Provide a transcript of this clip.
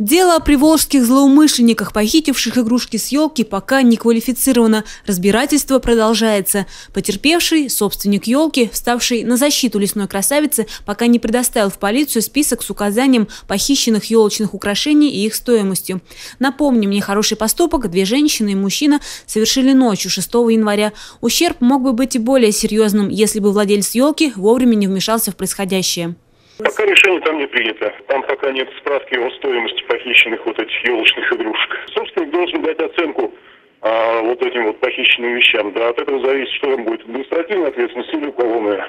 Дело о приволжских злоумышленниках, похитивших игрушки с елки, пока не квалифицировано. Разбирательство продолжается. Потерпевший, собственник елки, вставший на защиту лесной красавицы, пока не предоставил в полицию список с указанием похищенных елочных украшений и их стоимостью. Напомним, нехороший поступок две женщины и мужчина совершили ночью 6 января. Ущерб мог бы быть и более серьезным, если бы владелец елки вовремя не вмешался в происходящее. Пока решение там не принято. Там пока нет справки о стоимости похищенных вот этих елочных игрушек. Собственник должен дать оценку а, вот этим вот похищенным вещам. Да, от этого зависит, что там будет административная ответственность или уголовная.